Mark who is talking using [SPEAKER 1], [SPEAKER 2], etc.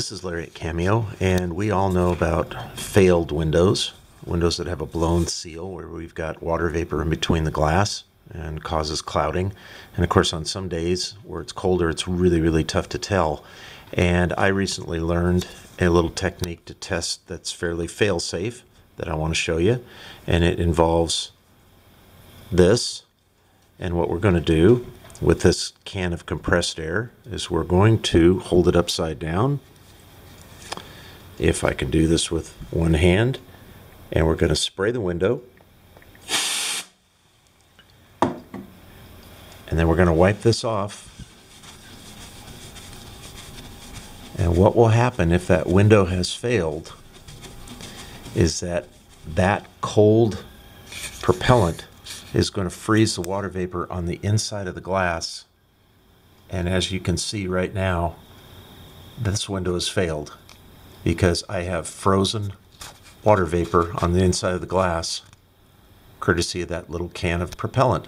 [SPEAKER 1] This is Larry at Cameo, and we all know about failed windows, windows that have a blown seal where we've got water vapor in between the glass and causes clouding. And of course, on some days where it's colder, it's really, really tough to tell. And I recently learned a little technique to test that's fairly fail safe that I want to show you. And it involves this. And what we're going to do with this can of compressed air is we're going to hold it upside down. If I can do this with one hand, and we're going to spray the window. And then we're going to wipe this off. And what will happen if that window has failed is that that cold propellant is going to freeze the water vapor on the inside of the glass. And as you can see right now, this window has failed because I have frozen water vapor on the inside of the glass courtesy of that little can of propellant.